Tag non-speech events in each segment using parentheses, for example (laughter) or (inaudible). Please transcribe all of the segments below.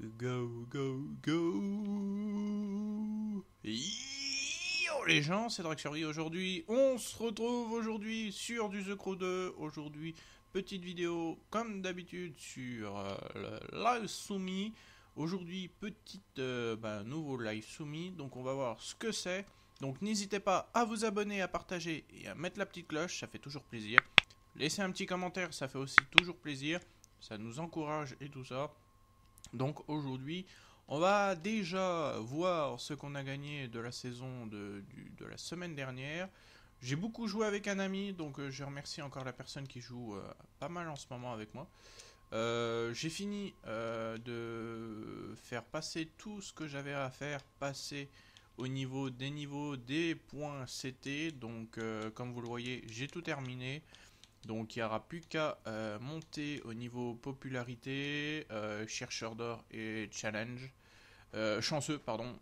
Go, go, go. Yo les gens, c'est Draxury aujourd'hui. On se retrouve aujourd'hui sur du The Crow 2. Aujourd'hui, petite vidéo comme d'habitude sur euh, le live soumis. Aujourd'hui, petite euh, bah, nouveau live soumis. Donc on va voir ce que c'est. Donc n'hésitez pas à vous abonner, à partager et à mettre la petite cloche, ça fait toujours plaisir. Laissez un petit commentaire, ça fait aussi toujours plaisir. Ça nous encourage et tout ça. Donc aujourd'hui, on va déjà voir ce qu'on a gagné de la saison de, la semaine dernière. J'ai beaucoup joué avec un ami, donc euh, je remercie encore la personne qui joue euh, pas mal en ce moment avec moi. Euh, j'ai fini de faire passer tout ce que j'avais à faire, passer au niveau des niveaux des points CT. Donc comme vous le voyez, j'ai tout terminé. Donc il n'y aura plus qu'à euh, monter au niveau popularité, euh, chercheur d'or et challenge. Euh, chanceux, pardon,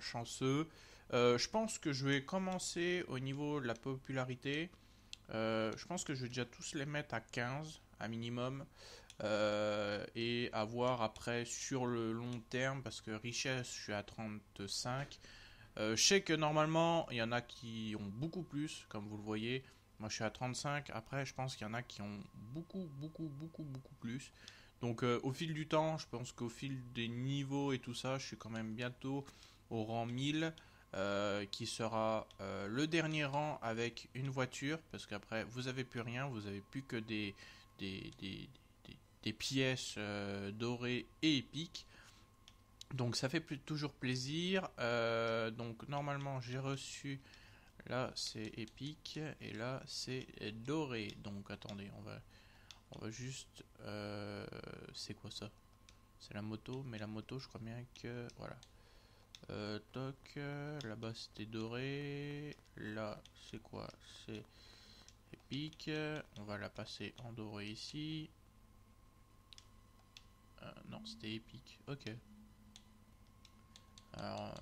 chanceux. je pense que je vais commencer au niveau de la popularité. je pense que je vais déjà tous les mettre à 15, à minimum. et à voir après sur le long terme, parce que richesse, je suis à 35. je sais que normalement, il y en a qui ont beaucoup plus, comme vous le voyez. Moi, je suis à 35. Après, je pense qu'il y en a qui ont beaucoup, beaucoup, beaucoup, beaucoup plus. Donc, euh, au fil du temps, je pense qu'au fil des niveaux et tout ça, je suis quand même bientôt au rang 1000, euh, qui sera euh, le dernier rang avec une voiture. Parce qu'après, vous n'avez plus rien, vous n'avez plus que des, des, des, des pièces dorées et épiques. Donc, ça fait toujours plaisir. donc, normalement, j'ai reçu Là, c'est épique. Et là, c'est doré. Donc, attendez, on va, on va juste... Euh, c'est quoi ça? C'est la moto. Mais la moto, je crois bien que... Voilà. Euh, toc. Là-bas, c'était doré. Là, c'est quoi? C'est épique. On va la passer en doré ici. Euh, non, c'était épique. Ok. Alors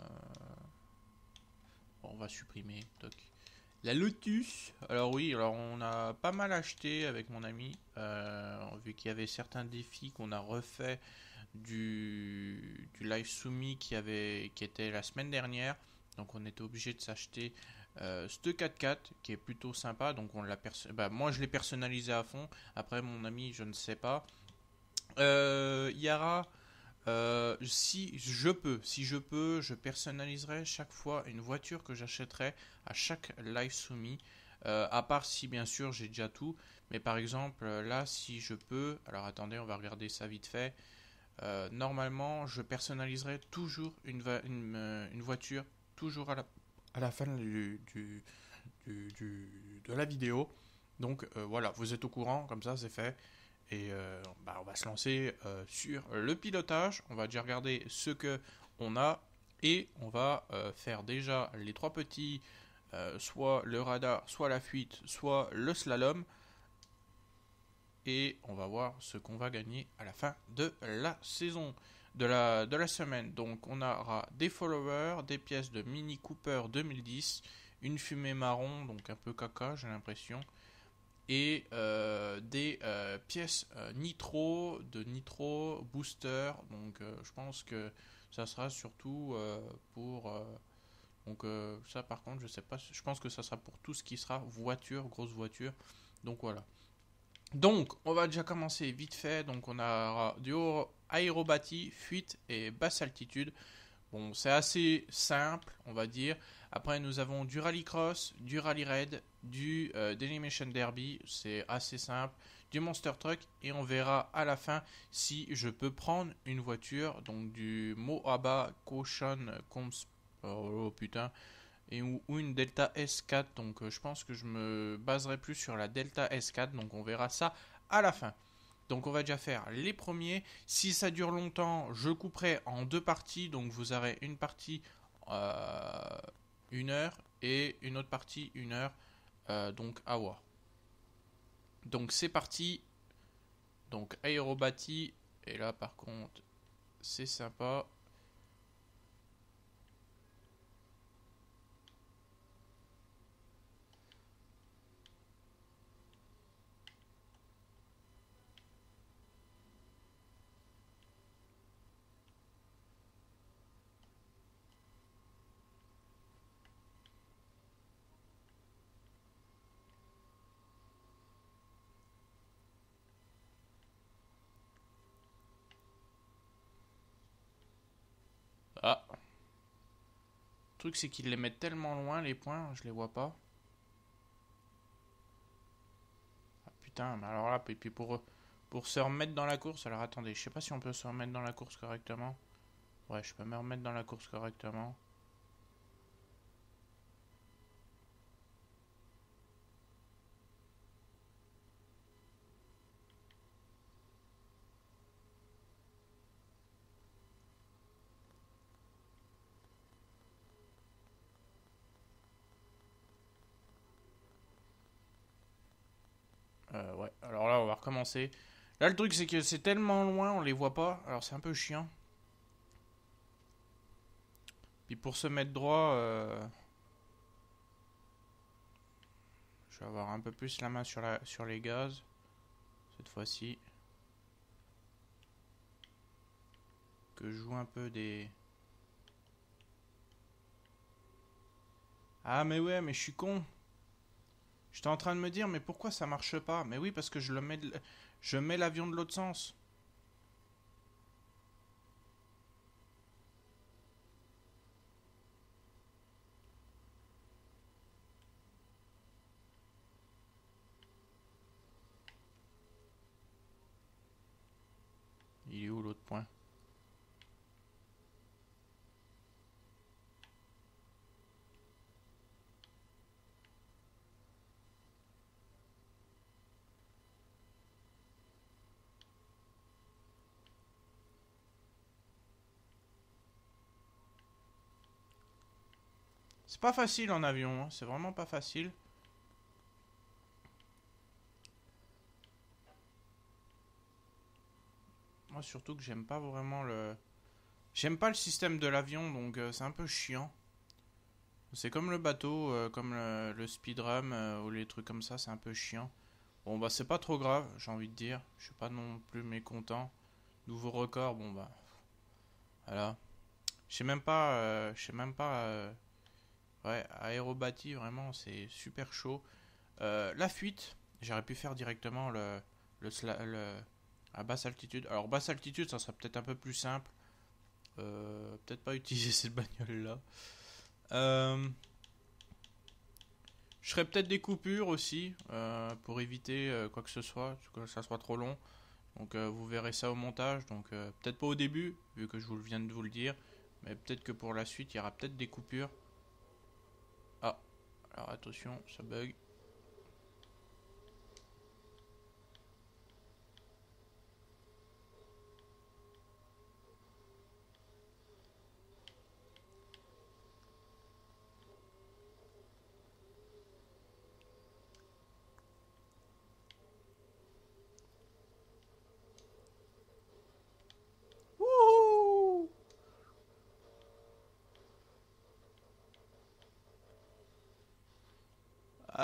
on va supprimer. Toc. La Lotus. Alors oui, alors on a pas mal acheté avec mon ami, euh, vu qu'il y avait certains défis qu'on a refait du, du live soumis qui, avait, qui était la semaine dernière. Donc on était obligé de s'acheter euh, ce 4x4 qui est plutôt sympa. Donc on l'a bah, moi je l'ai personnalisé à fond. Après mon ami, je ne sais pas. Euh, Yara euh, si je peux, si je peux, je personnaliserai chaque fois une voiture que j'achèterai à chaque live soumis. Euh, à part si bien sûr j'ai déjà tout. Mais par exemple là si je peux, alors attendez on va regarder ça vite fait. Euh, normalement je personnaliserai toujours une, voiture toujours à la, à la fin de la vidéo. Donc voilà, vous êtes au courant, comme ça c'est fait. Et euh, bah, on va se lancer euh, sur le pilotage. On va déjà regarder ce que on a et on va euh, faire déjà les trois petits, soit le radar, soit la fuite, soit le slalom. Et on va voir ce qu'on va gagner à la fin de la saison, de la, de la semaine. Donc on aura des followers, des pièces de Mini Cooper 2010, une fumée marron, donc un peu caca j'ai l'impression euh, des euh, pièces euh, nitro, de nitro booster. Donc je pense que ça sera surtout pour... donc ça par contre je sais pas, je pense que ça sera pour tout ce qui sera voiture, grosse voiture. Donc voilà. Donc on va déjà commencer vite fait. Donc on a du aérobatie, fuite et basse altitude. Bon c'est assez simple on va dire. Après, nous avons du rallycross, du rally raid, du euh, Derby, c'est assez simple, du Monster Truck, et on verra à la fin si je peux prendre une voiture, donc du Moaba Caution Comps, oh, putain, et, ou, une Delta S4, donc euh, je pense que je me baserai plus sur la Delta S4, donc on verra ça à la fin. Donc on va déjà faire les premiers. Si ça dure longtemps, je couperai en deux parties. Donc vous aurez une partie euh, une heure et une autre partie une heure euh, donc voir. Donc c'est parti. Donc aérobatie et là par contre c'est sympa. Ah. Le truc, c'est qu'ils les mettent tellement loin, les points, je les vois pas. Ah putain, mais alors là, et puis pour, pour se remettre dans la course, alors attendez, je sais pas si on peut se remettre dans la course correctement. Ouais, je peux me remettre dans la course correctement. Euh, ouais, alors là, le truc, c'est que c'est tellement loin, on les voit pas. Alors, c'est un peu chiant. Puis pour se mettre droit, euh, je vais avoir un peu plus la main sur, sur les gaz. Cette fois-ci. Que je joue un peu des... Ah mais ouais, mais je suis con. J'étais en train de me dire, mais pourquoi ça marche pas? Mais oui, parce que je le mets, je mets l'avion de l'autre sens. Il est où l'autre point C'est pas facile en avion, hein. c'est vraiment pas facile. Moi surtout que j'aime pas vraiment le... J'aime pas le système de l'avion, donc euh, c'est un peu chiant. C'est comme le bateau, euh, comme le, speedrum euh, ou les trucs comme ça, c'est un peu chiant. Bon bah c'est pas trop grave, j'ai envie de dire. Je suis pas non plus mécontent. Nouveau record, bon bah... Voilà. Je sais même pas... Je sais même pas Ouais, aérobati, vraiment, c'est super chaud. Euh, la fuite, j'aurais pu faire directement le, le, à basse altitude. Alors, basse altitude, ça sera peut-être un peu plus simple. Euh, peut-être pas (laughs) utiliser cette bagnole-là. Euh, je ferai peut-être des coupures aussi, pour éviter quoi que ce soit, que ça soit trop long. Donc vous verrez ça au montage. Donc peut-être pas au début, vu que je vous viens de vous le dire. Mais peut-être que pour la suite, il y aura peut-être des coupures. Alors attention, ça bug.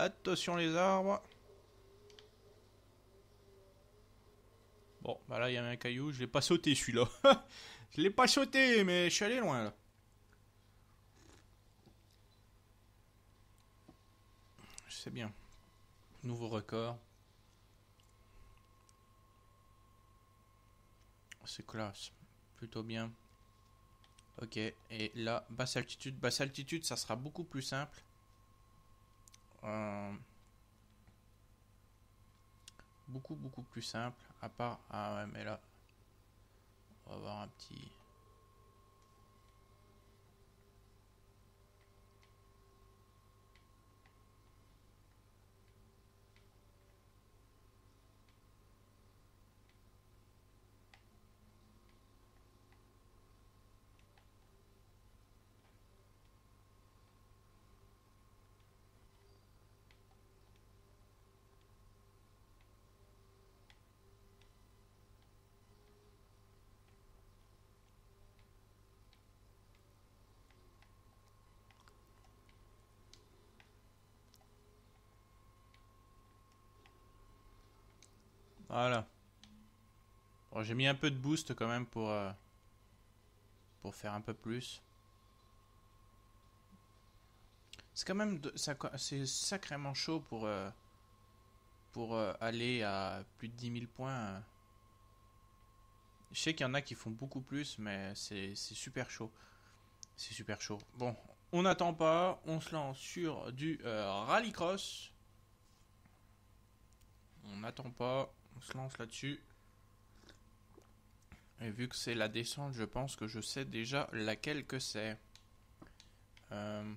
Attention les arbres. Bon, bah là il y a un caillou, je l'ai pas sauté celui-là. (laughs) je l'ai pas sauté, mais je suis allé loin là. C'est bien. Nouveau record. C'est classe. Plutôt bien. Ok, et là, basse altitude. Basse altitude, ça sera beaucoup plus simple. Euh, beaucoup beaucoup plus simple à part ah ouais mais là on va avoir un petit Voilà. Bon, j'ai mis un peu de boost quand même pour, euh, pour faire un peu plus. C'est quand même c'est sacrément chaud pour, euh, pour euh, aller à plus de 10 000 points. Je sais qu'il y en a qui font beaucoup plus, mais c'est super chaud. C'est super chaud. Bon, on n'attend pas, on se lance sur du rallycross. On n'attend pas, on se lance là-dessus. Et vu que c'est la descente, je pense que je sais déjà laquelle que c'est. Euh,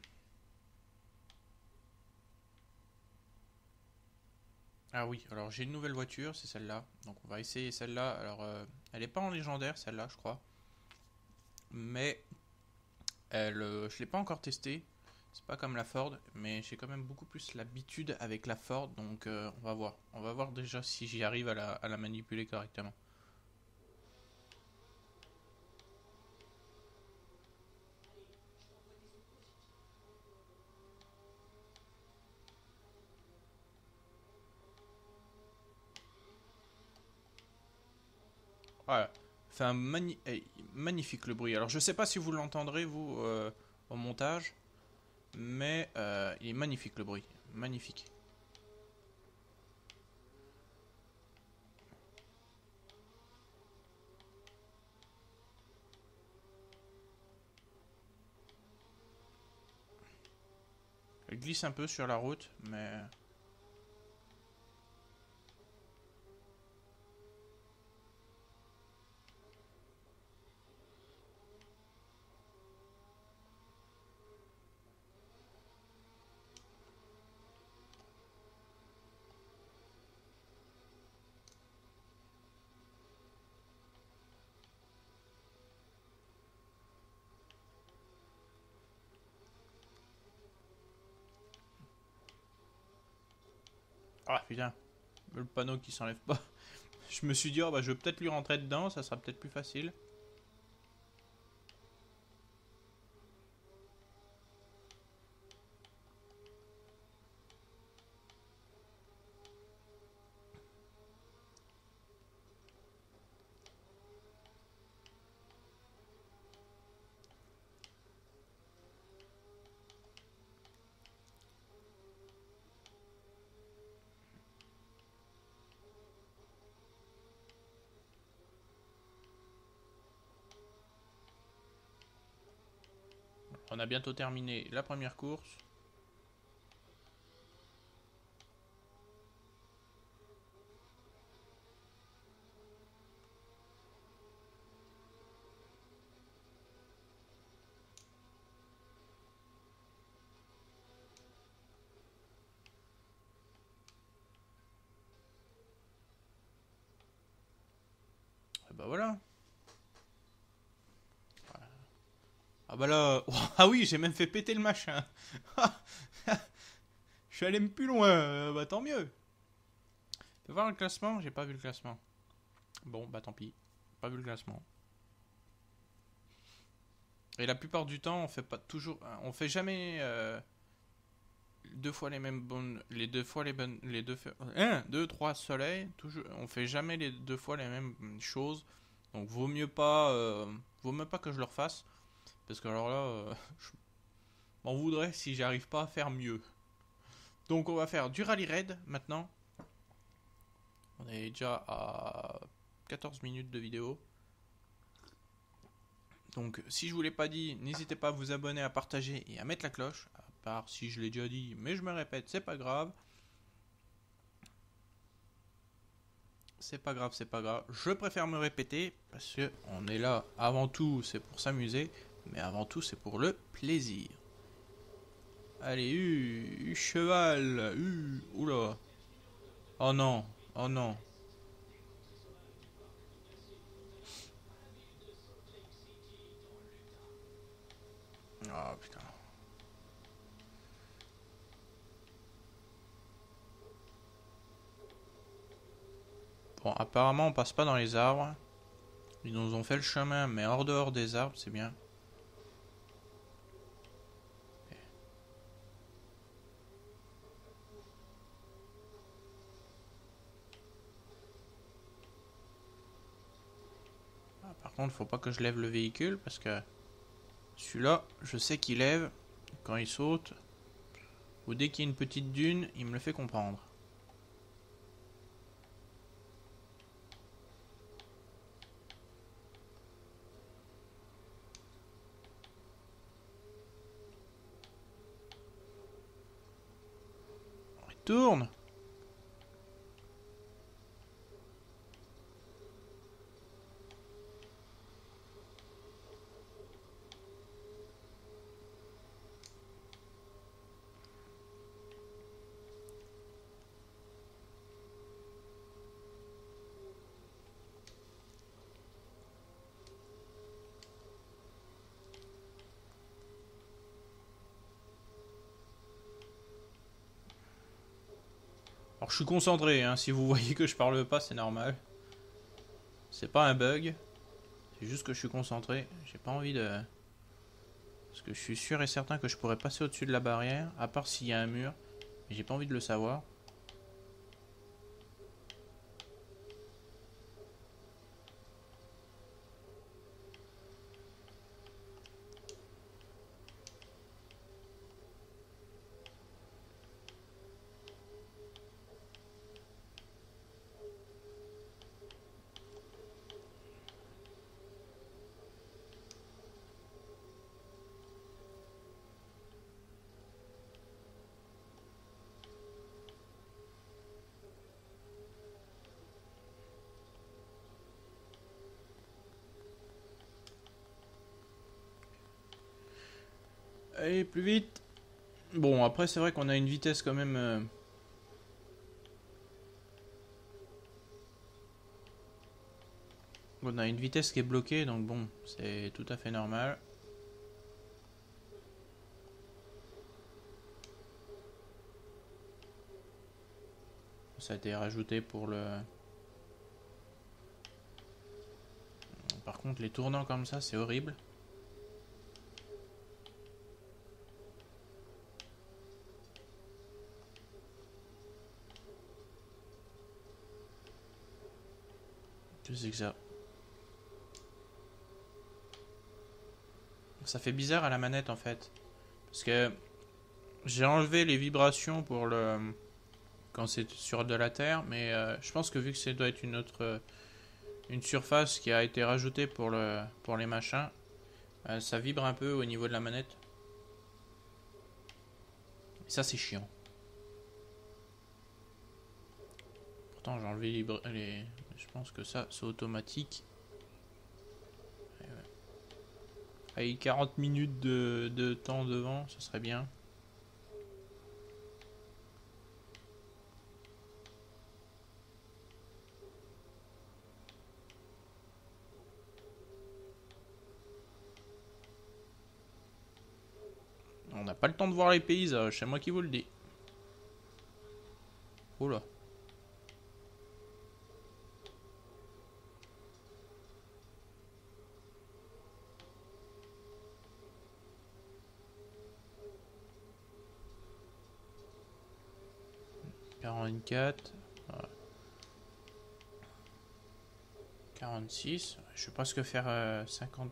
Ah oui, alors j'ai une nouvelle voiture, c'est celle-là. Donc on va essayer celle-là. Alors euh, elle n'est pas en légendaire celle-là, je crois. Mais elle, euh, je l'ai pas encore testée. C'est pas comme la Ford, mais j'ai quand même beaucoup plus l'habitude avec la Ford. Donc euh, on va voir. On va voir déjà si j'y arrive à la, manipuler correctement. Fait un mani- eh, magnifique le bruit. Alors je sais pas si vous l'entendrez vous euh, au montage, mais euh, il est magnifique le bruit, magnifique. Elle glisse un peu sur la route, mais Ah putain, le panneau qui s'enlève pas. (laughs) Je me suis dit, oh, bah, je vais peut-être lui rentrer dedans, ça sera peut-être plus facile. On a bientôt terminé la première course. Et bah voilà. Ah bah. (laughs) Ah oui, j'ai même fait péter le machin. (laughs) Je suis allé plus loin. euh, Bah tant mieux. Tu peux voir le classement? J'ai pas vu le classement. Bon, bah tant pis. Pas vu le classement. Et la plupart du temps, on fait pas toujours... On fait jamais... euh, deux fois les mêmes bonnes... Les deux fois les bonnes... Les deux... Un, deux, trois soleils. Toujours... On fait jamais les deux fois les mêmes choses. Donc vaut mieux pas... euh, Vaut mieux pas que je le refasse. Parce que alors là, euh, (laughs) je m'en voudrais si j'arrive pas à faire mieux. Donc on va faire du rallye raid maintenant. On est déjà à 14 minutes de vidéo. Donc si je vous l'ai pas dit, n'hésitez pas à vous abonner, à partager et à mettre la cloche. À part si je l'ai déjà dit, mais je me répète, c'est pas grave. C'est pas grave, c'est pas grave. Je préfère me répéter parce que on est là avant tout, c'est pour s'amuser. Mais avant tout, c'est pour le plaisir. Allez, u, u, cheval, oula. Oh non, oh non. Oh putain. Bon, apparemment, on passe pas dans les arbres. Ils nous ont fait le chemin, mais hors dehors des arbres, c'est bien. contre, faut pas que je lève le véhicule parce que celui-là, je sais qu'il lève quand il saute ou dès qu'il y a une petite dune, il me le fait comprendre. Tourne Alors je suis concentré, hein. si vous voyez que je parle pas, c'est normal. C'est pas un bug. C'est juste que je suis concentré. J'ai pas envie de... Parce que je suis sûr et certain que je pourrais passer au-dessus de la barrière, à part s'il y a un mur. Mais j'ai pas envie de le savoir. Plus vite. Bon, après, c'est vrai qu'on a une vitesse quand même... euh, On a une vitesse qui est bloquée, donc bon, c'est tout à fait normal. Ça a été rajouté pour le... Par contre, les tournants comme ça, c'est horrible. Que ça. Ça fait bizarre à la manette en fait. Parce que j'ai enlevé les vibrations pour le. quand c'est sur de la terre, mais euh, je pense que vu que ça doit être une autre. euh, une surface qui a été rajoutée pour, le, pour les machins, euh, ça vibre un peu au niveau de la manette. Et ça c'est chiant. Pourtant j'ai enlevé les- Je pense que ça c'est automatique. Et ouais. Avec 40 minutes de, de temps devant, ça serait bien. On n'a pas le temps de voir les paysages, c'est moi qui vous le dis. Oula. Quarante-quatre. ouais. 46. Je sais pas ce que faire euh, 50.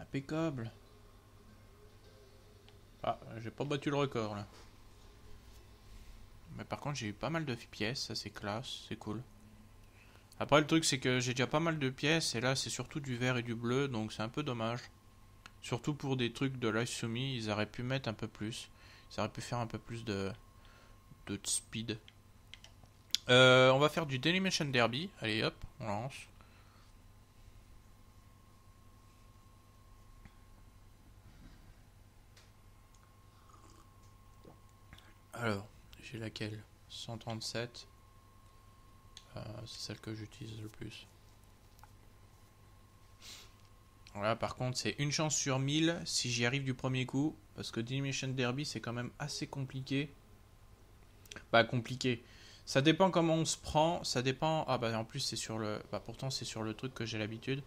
Impeccable. J'ai pas battu le record là. Mais par contre, j'ai eu pas mal de pièces, ça c'est classe, c'est cool. Après, le truc c'est que j'ai déjà pas mal de pièces et là c'est surtout du vert et du bleu donc c'est un peu dommage. Surtout pour des trucs de Life Sumi, ils auraient pu mettre un peu plus. Ils auraient pu faire un peu plus de, de speed. Euh, on va faire du Dailymotion Derby. Allez hop, on lance. Alors, j'ai laquelle? 137. Euh, c'est celle que j'utilise le plus. Voilà, par contre, c'est une chance sur 1000 si j'y arrive du premier coup. Parce que Dailymotion Derby, c'est quand même assez compliqué. Bah, compliqué. Ça dépend comment on se prend. Ça dépend. Ah, bah, en plus, c'est sur le. Bah, pourtant, c'est sur le truc que j'ai l'habitude.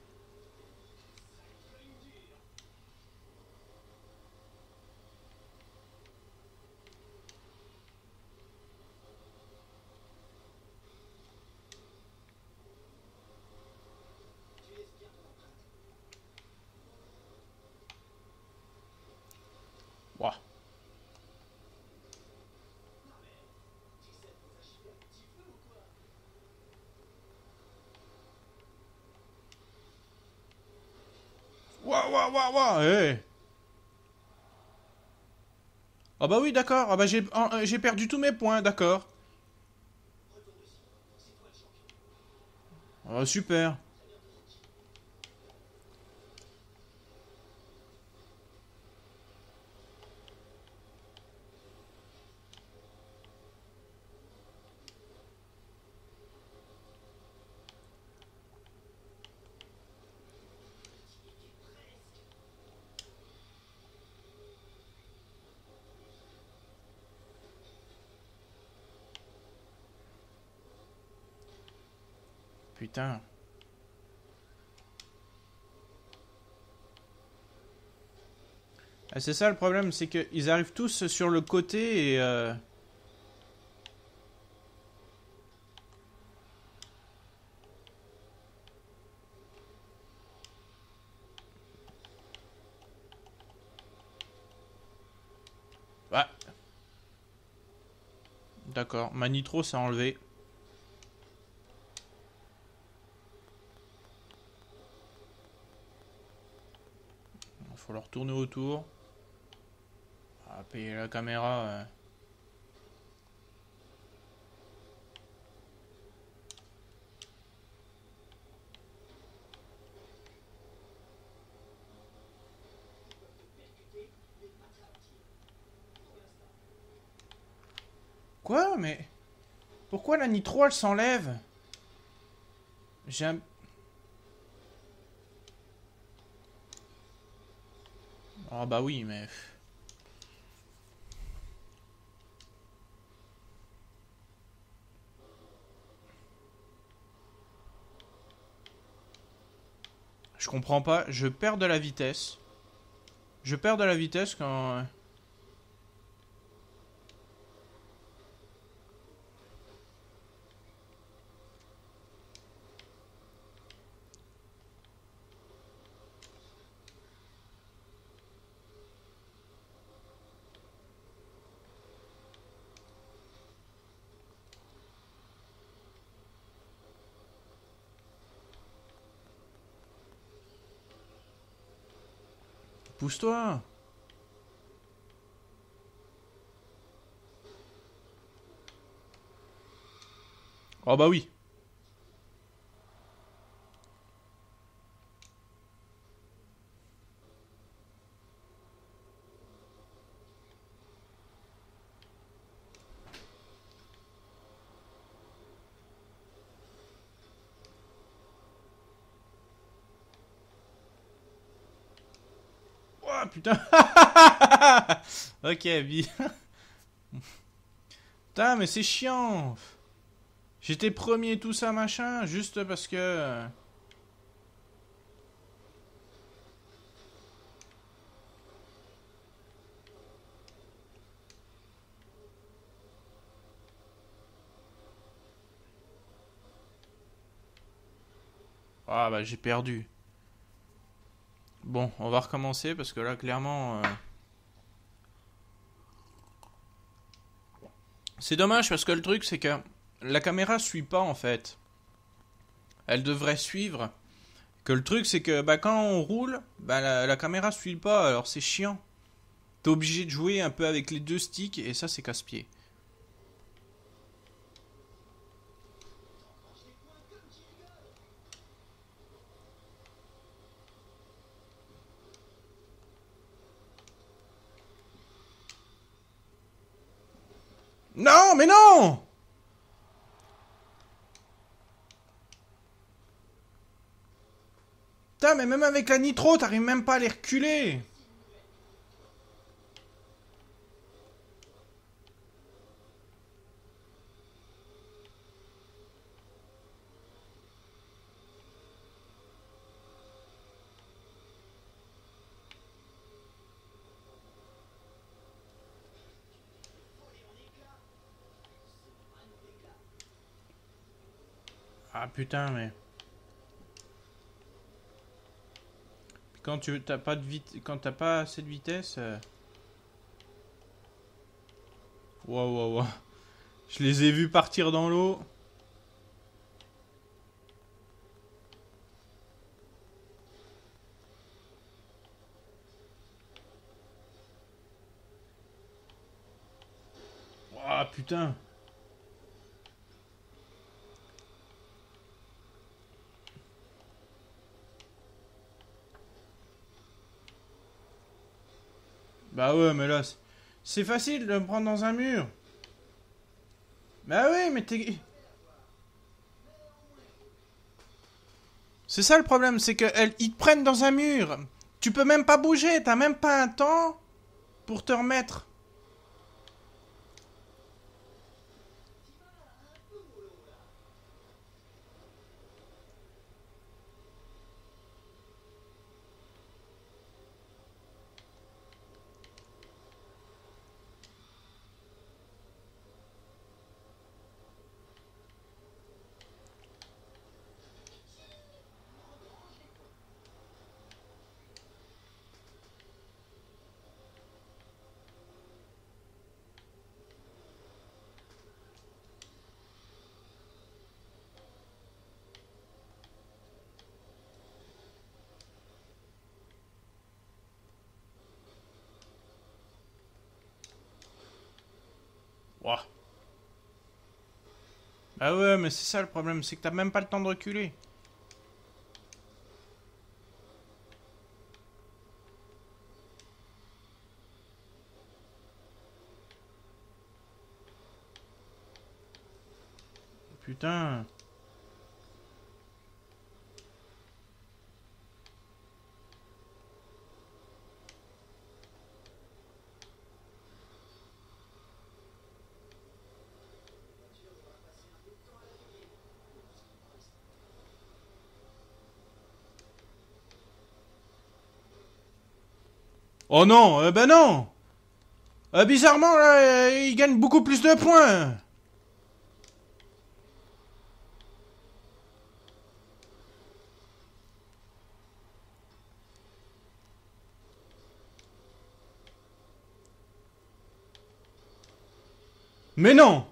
Waouh. Ah bah oui, d'accord. Ah bah j'ai euh, j'ai perdu tous mes points, d'accord. Ah super. Ah, c'est ça le problème, c'est qu'ils arrivent tous sur le côté et... Euh... Ouais. D'accord, ma nitro s'est enlevé. Faut leur tourner autour. Ah, payer la caméra. Quoi Mais... Pourquoi la nitro s'enlève? J'ai un... Ah bah oui, mais... Je comprends pas, je perds de la vitesse. Je perds de la vitesse quand... Pousse-toi Oh bah oui. Oh putain (laughs) Ok, bien. (laughs) Putain, mais c'est chiant J'étais premier tout ça machin, juste parce que... euh, Ah bah j'ai perdu. Bon, on va recommencer parce que là clairement... euh, C'est dommage parce que le truc c'est que la caméra suit pas en fait. Elle devrait suivre. Que le truc c'est que bah, quand on roule, bah, la, la caméra suit pas, alors c'est chiant. T'es obligé de jouer un peu avec les deux sticks et ça c'est casse-pied. Non, mais non! Putain, mais même avec la nitro, t'arrives même pas à les reculer Ah putain, mais. Quand tu t'as pas de vite, quand t'as pas assez de vitesse. Euh. Waouh, waouh. Je les ai vus partir dans l'eau. Ah putain Bah ouais, mais là, c'est facile de me prendre dans un mur. Bah oui, mais t'es... C'est ça le problème, c'est qu'ils te prennent dans un mur. Tu peux même pas bouger, t'as même pas un temps pour te remettre. Ah ouais, mais c'est ça le problème, c'est que t'as même pas le temps de reculer. Putain. Oh non, euh, ben non. Euh, Bizarrement, là, euh, il gagne beaucoup plus de points. Mais non.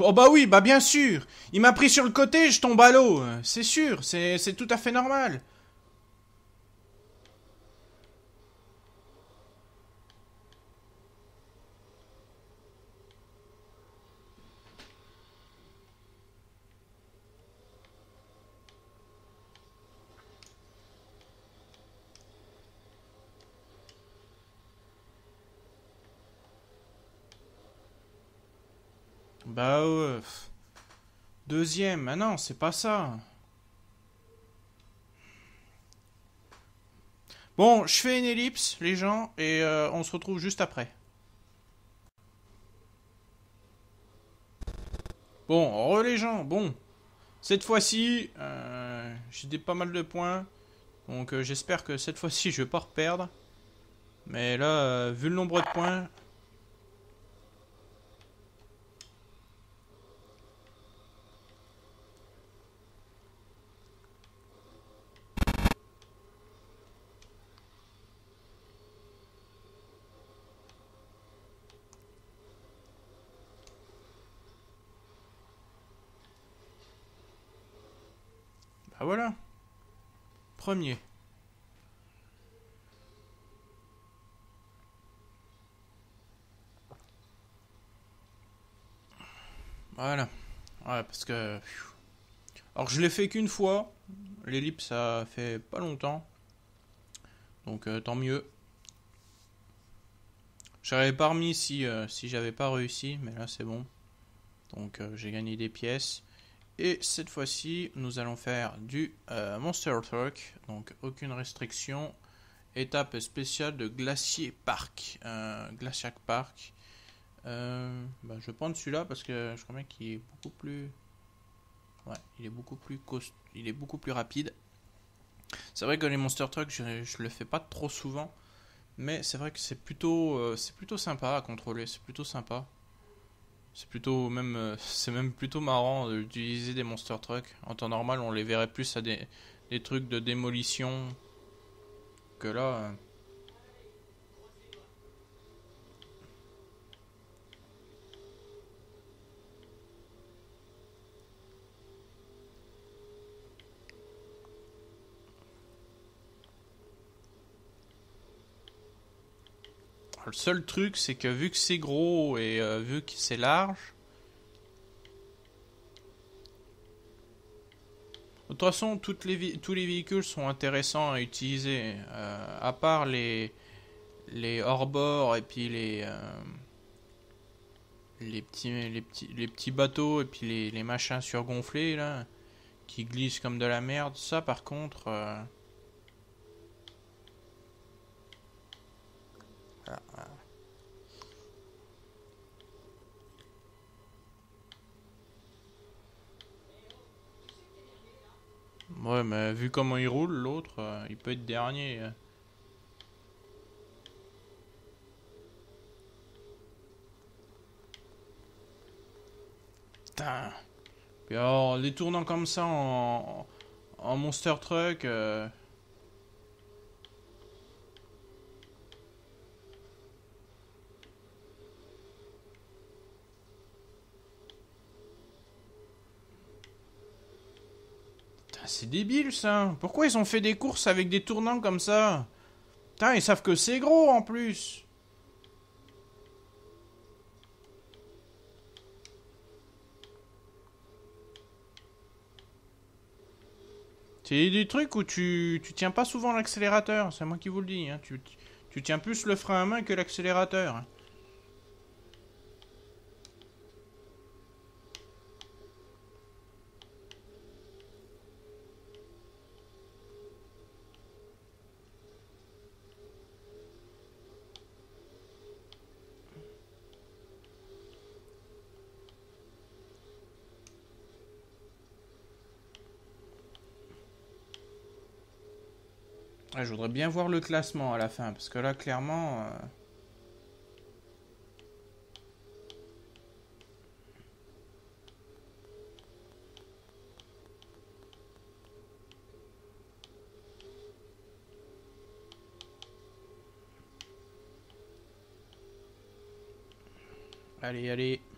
Oh bah oui, bah bien sûr. Il m'a pris sur le côté, je tombe à l'eau. C'est sûr, c'est tout à fait normal Bah ouais. Deuxième, ah non, c'est pas ça. Bon, je fais une ellipse, les gens, et euh, on se retrouve juste après. Bon, re les gens, bon. Cette fois-ci, euh, j'ai des pas mal de points. Donc euh, j'espère que cette fois-ci, je vais pas reperdre. Mais là, vu le nombre de points, Ah voilà. Voilà. Ouais, parce que... Alors je l'ai fait qu'une fois. L'ellipse, ça fait pas longtemps. Donc euh, tant mieux. J'aurais pas si, euh, si j'avais pas réussi, mais là c'est bon. Donc euh, j'ai gagné des pièces. Et cette fois-ci, nous allons faire du euh, Monster Truck, donc aucune restriction. Étape spéciale de Glacier Park, euh, Glaciac Park. Euh, bah, je vais prendre celui-là parce que je crois bien qu'il est beaucoup plus, ouais, il est beaucoup plus cost... il est beaucoup plus rapide. C'est vrai que les Monster Truck, je, je le fais pas trop souvent, mais c'est vrai que c'est plutôt, c'est plutôt sympa à contrôler, c'est plutôt sympa. C'est plutôt même euh, même plutôt marrant d'utiliser des monster trucks. En temps normal, on les verrait plus à des, des trucs de démolition que là. Le seul truc, c'est que vu que c'est gros et euh, vu que c'est large, De toute façon, toutes les tous les véhicules sont intéressants à utiliser, euh, à part les, les hors-bord et puis les, euh, les, petits, les, petits, les petits bateaux et puis les, les, machins surgonflés là, qui glissent comme de la merde. Ça, par contre. Vu comment il roule, l'autre, euh, il peut être dernier. Euh. Putain. Puis alors, les tournant comme ça en, en Monster Truck. Euh... c'est débile ça. Pourquoi ils ont fait des courses avec des tournants comme ça? Putain, ils savent que c'est gros en plus. C'est des trucs où tu, tiens pas souvent l'accélérateur, c'est moi qui vous le dis. Hein. Tu, tu tiens plus le frein à main que l'accélérateur. Hein. Je voudrais bien voir le classement à la fin, parce que là, clairement... Euh, allez, allez.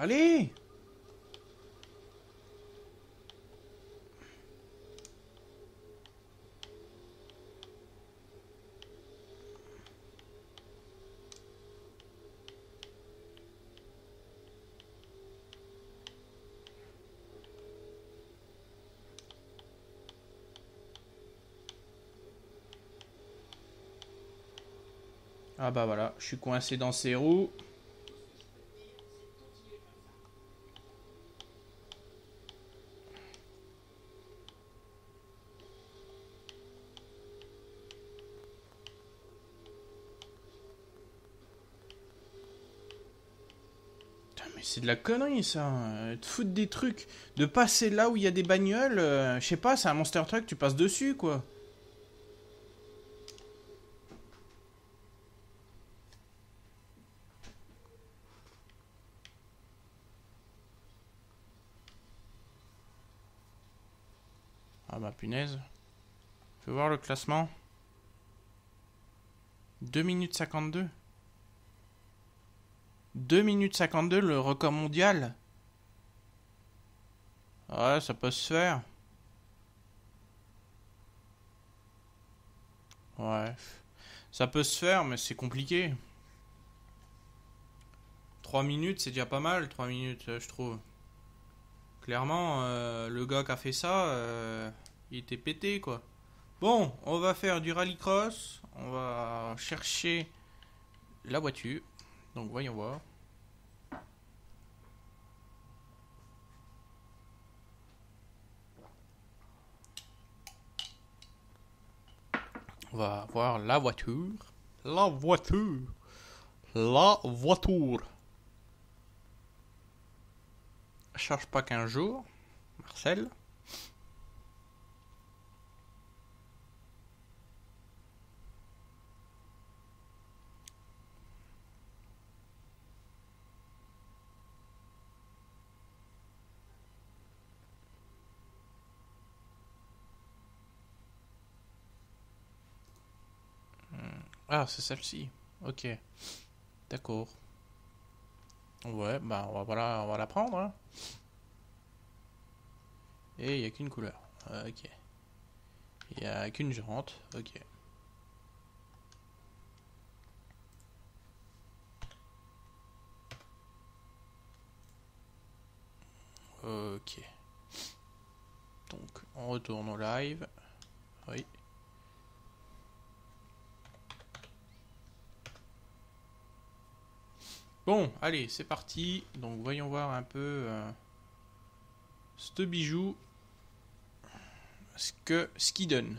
Allez Ah bah voilà, je suis coincé dans ces roues. C'est de la connerie ça. Euh, te foutre des trucs. De passer là où il y a des bagnoles. Euh, je sais pas, c'est un Monster Truck, tu passes dessus quoi. Ah bah punaise. Fais voir le classement. 2 minutes 52. 2 minutes 52 le record mondial. Ouais, ça peut se faire. Ouais. Ça peut se faire, mais c'est compliqué. 3 minutes, c'est déjà pas mal, 3 minutes, je trouve. Clairement, euh, le gars qui a fait ça, euh, il était pété, quoi. Bon, on va faire du rallycross. On va chercher la voiture. Donc voyons voir. On va voir la voiture. La voiture. La voiture. Cherche pas qu'un jour. Marcel. Ah, c'est celle-ci. Ok. D'accord. Ouais, bah on va, voilà, on va la prendre. Hein. Et il n'y a qu'une couleur. Ok. Il n'y a qu'une jante. Ok. Ok. Donc, on retourne au live. Oui. Bon, allez, c'est parti. Donc, voyons voir un peu euh, ce bijou. Ce que ce qu'il donne.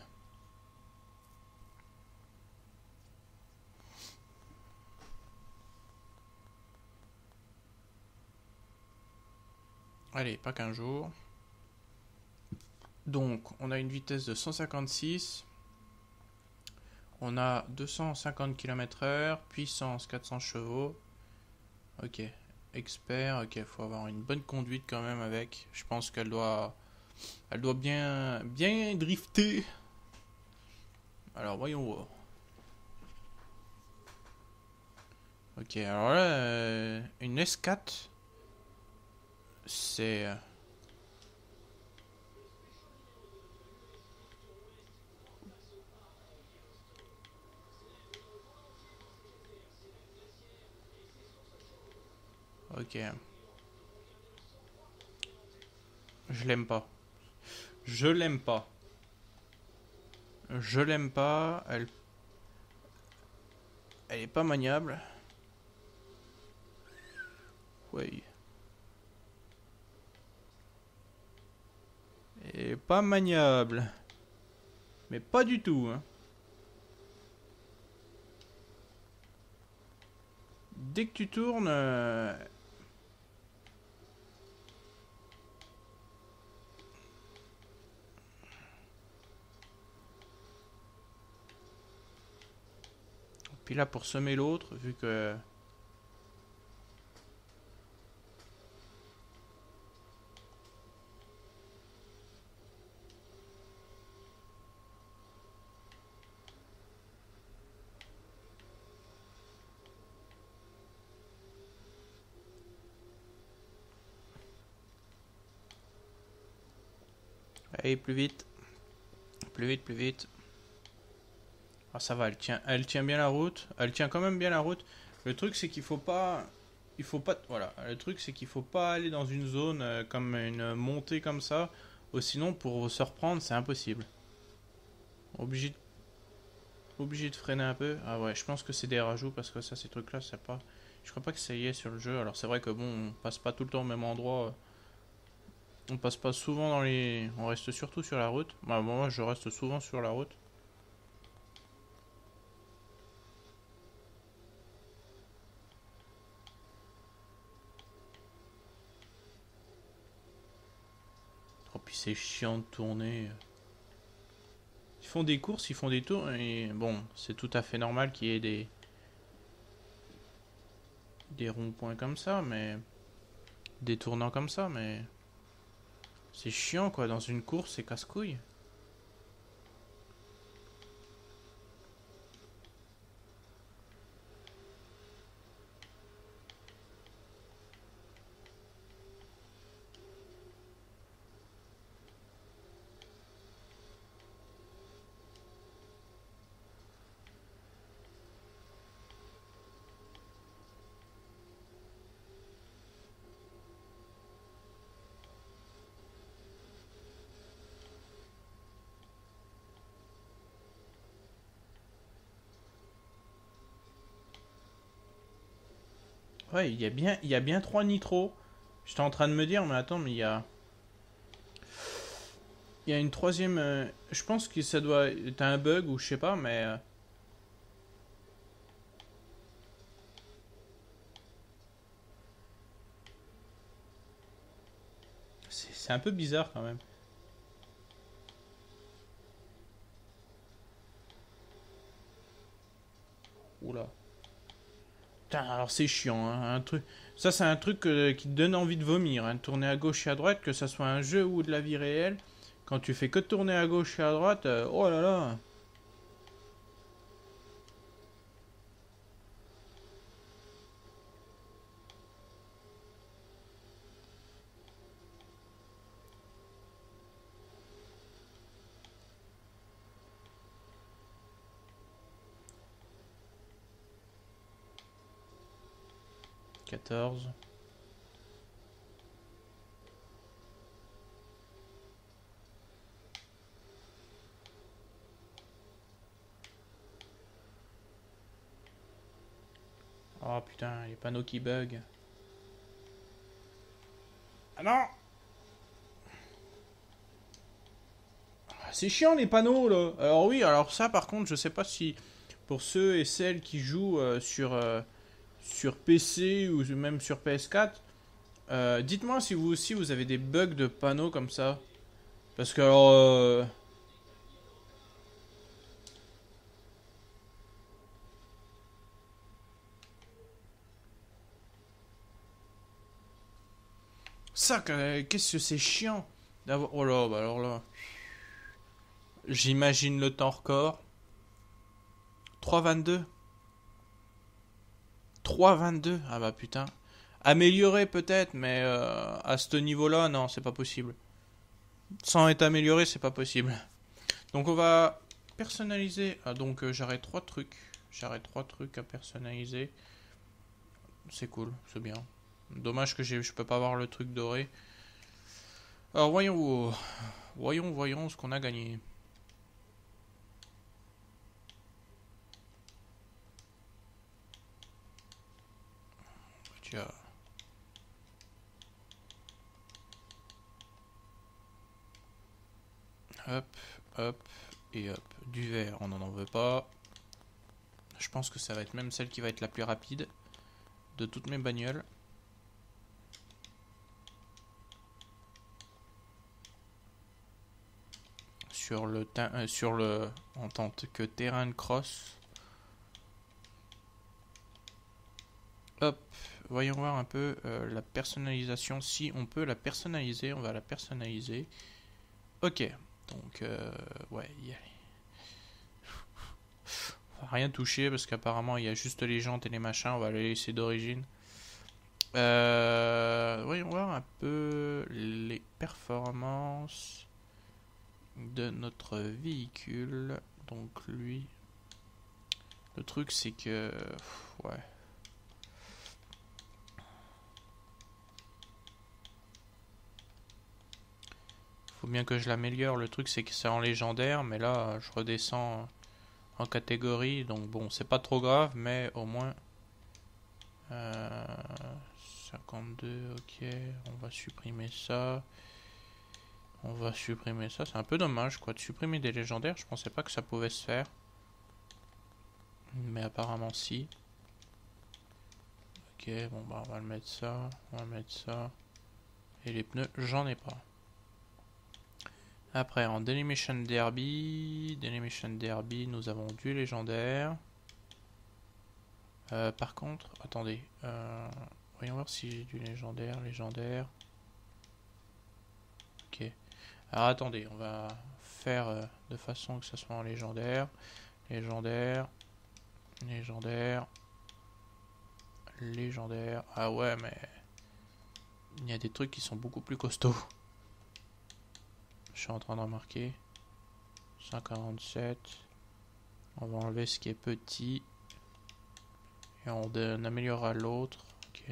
Allez, pas qu'un jour. Donc, on a une vitesse de 156. On a 250 km/h, puissance 400 chevaux. Ok, expert, ok, faut avoir une bonne conduite quand même avec. Je pense qu'elle doit, elle doit bien, bien drifter. Alors voyons voir. Ok, alors là, euh, une S4, c'est... ok. Je l'aime pas. Je l'aime pas. Je l'aime pas. Elle... Elle est pas maniable. Oui. Et pas maniable. Mais pas du tout. Hein. Dès que tu tournes... Là, pour semer l'autre, vu que... Allez, plus vite. Plus vite, plus vite. Ah, ça va, elle tient, elle tient bien la route. Elle tient quand même bien la route. Le truc, c'est qu'il faut pas... Il faut pas... Voilà. Le truc, c'est qu'il faut pas aller dans une zone euh, comme une montée comme ça. Ou sinon, pour se reprendre, c'est impossible. Obligé de... Freiner un peu. Ah ouais, je pense que c'est des rajouts parce que ça, ces trucs-là, c'est pas... Je crois pas que ça y est sur le jeu. Alors c'est vrai que bon, on passe pas tout le temps au même endroit. On passe pas souvent dans les... On reste surtout sur la route. Bah, moi, je reste souvent sur la route. C'est chiant de tourner. Ils font des courses, ils font des tours, bon, c'est tout à fait normal qu'il y ait des... Des ronds-points comme ça, mais... Des tournants comme ça, mais... C'est chiant quoi, dans une course c'est casse-couille. Ouais, il y a bien, il y a bien trois nitros. J'étais en train de me dire, mais attends, mais il y a... Il y a une troisième... Euh, je pense que ça doit être un bug ou je sais pas, mais... Euh, c'est un peu bizarre quand même. Oula alors c'est chiant, hein, un truc. Ça, c'est un truc euh, qui te donne envie de vomir. Hein, tourner à gauche et à droite, que ça soit un jeu ou de la vie réelle. Quand tu fais que tourner à gauche et à droite, euh, oh là là. 14. Oh putain, les panneaux qui bug. Ah non ah, C'est chiant les panneaux là. Alors oui, alors ça par contre, je sais pas si pour ceux et celles qui jouent euh, sur, euh, sur PC ou même sur PS4, euh, dites-moi si vous aussi vous avez des bugs de panneaux comme ça. Parce que alors... Ça, qu'est-ce que c'est chiant d'avoir... Oh là, bah alors là... J'imagine le temps record. 3,22 3,22 Ah bah putain. Améliorer peut-être, mais euh, à ce niveau-là, non, c'est pas possible. Sans être amélioré, c'est pas possible. Donc on va personnaliser. Ah, donc euh, j'arrête trois trucs. J'arrête trois trucs à personnaliser. C'est cool, c'est bien. Dommage que je peux pas avoir le truc doré. Alors voyons, voyons, voyons ce qu'on a gagné. Hop, hop, et hop. Du vert, on n'en en veut pas. Je pense que ça va être même celle qui va être la plus rapide de toutes mes bagnoles. Sur le, euh, sur le en tant que terrain de cross. Hop, voyons voir un peu euh, la personnalisation. Si on peut la personnaliser, on va la personnaliser. Ok, donc euh, ouais, y a... on va rien toucher parce qu'apparemment il y a juste les jantes et les machins. On va les laisser d'origine. Euh, voyons voir un peu les performances de notre véhicule. Donc lui, le truc c'est que ouais. Faut bien que je l'améliore. Le truc, c'est que c'est en légendaire, mais là, je redescends en catégorie. Donc bon, c'est pas trop grave, mais au moins... 52, euh, ok. On va supprimer ça. On va supprimer ça. C'est un peu dommage, quoi, de supprimer des légendaires. Je pensais pas que ça pouvait se faire. Mais apparemment, si. Ok, bon, bah, on va le mettre ça. On va mettre ça. Et les pneus, j'en ai pas. Après, en Delimation Derby, Delimation Derby, nous avons du légendaire. Euh, par contre, attendez, euh, voyons voir si j'ai du légendaire, légendaire. Ok. Alors attendez, on va faire euh, de façon que ça soit en légendaire. Légendaire. Légendaire. Légendaire. Ah ouais, mais... Il y a des trucs qui sont beaucoup plus costauds. Je suis en train de remarquer. 147. On va enlever ce qui est petit. Et on, améliorera l'autre. Ok.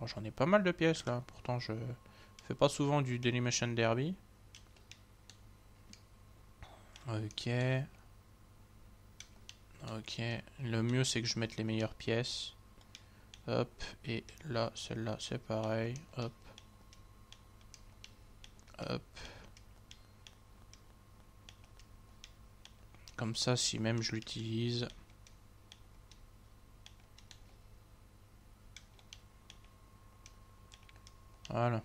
Oh, J'en ai pas mal de pièces là. Pourtant, je fais pas souvent du Dailymotion Derby. Ok. Ok. Le mieux, c'est que je mette les meilleures pièces. Hop, et là, celle-là, c'est pareil. Hop. Hop. Comme ça, si même je l'utilise. Voilà.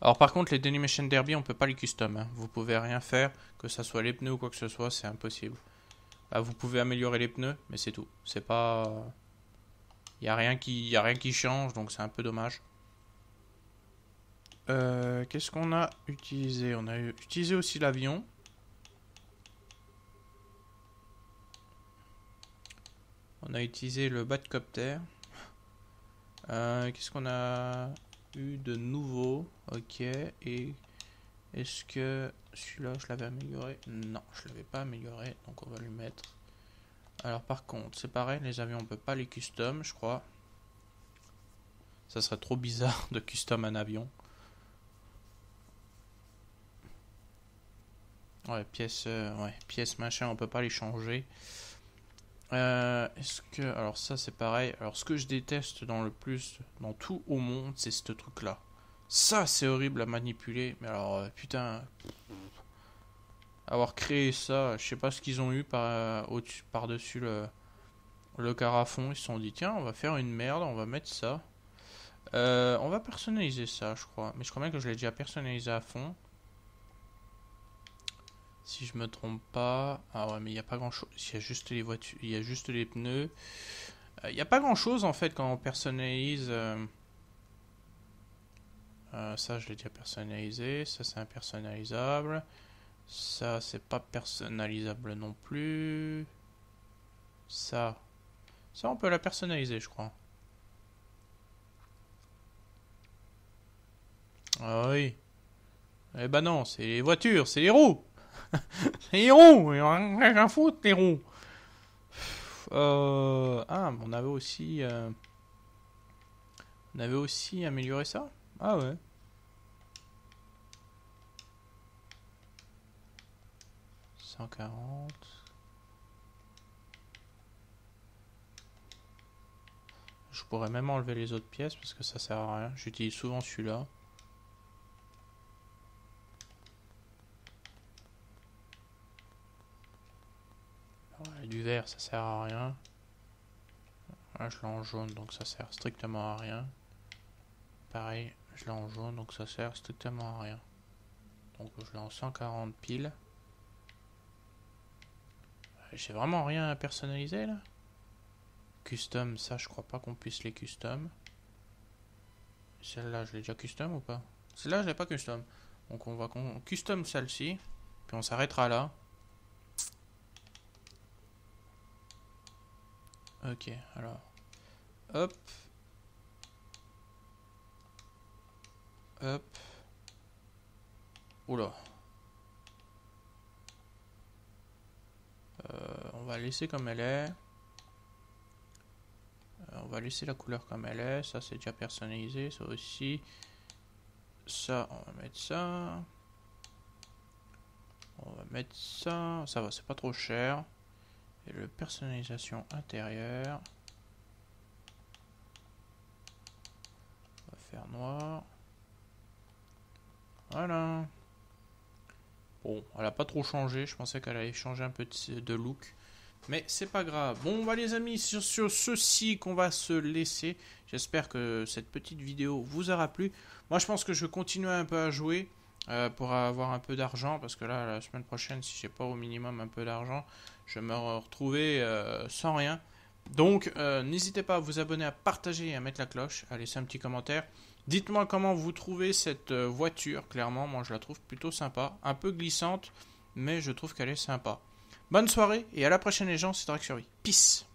Alors par contre, les Denimation Derby, on peut pas les custom. Hein. Vous pouvez rien faire, que ça soit les pneus ou quoi que ce soit, c'est impossible. Bah, vous pouvez améliorer les pneus, mais c'est tout. C'est pas... Il a, rien qui, a rien qui change, donc c'est un peu dommage. Euh, qu'est-ce qu'on a utilisé? On a utilisé aussi l'avion. On a utilisé le Batcopter. Euh, qu'est-ce qu'on a eu de nouveau? Ok. Et est-ce que celui-là, je l'avais amélioré? Non, je l'avais pas amélioré. Donc on va lui mettre Alors par contre, c'est pareil, les avions on peut pas les custom, je crois. Ça serait trop bizarre de custom un avion. Ouais, pièces, euh, ouais, pièces machin, on peut pas les changer. Euh, est-ce que, alors ça c'est pareil. Alors ce que je déteste dans le plus, dans tout au monde, c'est ce truc-là. Ça c'est horrible à manipuler. Mais alors euh, putain, avoir créé ça, je sais pas ce qu'ils ont eu par au-dessus, par-dessus le le carafon. Ils se sont dit tiens, on va faire une merde, on va mettre ça. on va personnaliser ça, je crois. Mais je crois bien que je l'ai déjà personnalisé à fond. Si je me trompe pas. Ah ouais, mais il n'y a pas grand chose. Il y a juste les voitures. Il y a juste les pneus. Euh, il n'y a pas grand chose en fait quand on personnalise. Euh, euh, ça, je l'ai déjà personnalisé. Ça, c'est impersonnalisable. Ça, c'est pas personnalisable non plus. Ça. Ça, on peut la personnaliser, je crois. Ah oui. Eh ben non, c'est les voitures, c'est les roues. (laughs) les roues, rien à foutre, les roues. Euh, ah, on avait aussi... Euh, on avait aussi amélioré ça? Ah ouais. « 140... Je pourrais même enlever les autres pièces parce que ça sert à rien. J'utilise souvent celui-là. du vert, ça sert à rien. Là, je l'ai en jaune, donc ça sert strictement à rien. Pareil, je l'ai en jaune, donc ça sert strictement à rien. Donc je l'ai en 140 piles. J'ai vraiment rien à personnaliser là. Custom, ça je crois pas qu'on puisse les custom. Celle-là, je l'ai déjà custom ou pas? Celle-là, je l'ai pas custom. Donc on va custom celle-ci. Puis on s'arrêtera là. Ok, alors. Hop. Hop. Oula. On va laisser comme elle est. Euh, on va laisser la couleur comme elle est. Ça, c'est déjà personnalisé. Ça aussi. Ça, on va mettre ça. On va mettre ça. Ça va, c'est pas trop cher. Et le personnalisation intérieure. On va faire noir. Voilà. Bon, elle a pas trop changé. Je pensais qu'elle allait changer un peu de look. Mais c'est pas grave. Bon, va les amis, sur, sur ceci qu'on va se laisser. J'espère que cette petite vidéo vous aura plu. Moi, je pense que je vais continuer un peu à jouer. Euh, pour avoir un peu d'argent, parce que là, la semaine prochaine, si j'ai pas au minimum un peu d'argent, je vais me retrouver euh, sans rien. Donc, euh, n'hésitez pas à vous abonner, à partager et à mettre la cloche, à laisser un petit commentaire. Dites-moi comment vous trouvez cette voiture, clairement, moi je la trouve plutôt sympa, un peu glissante, mais je trouve qu'elle est sympa. Bonne soirée et à la prochaine les gens, c'est Drake Peace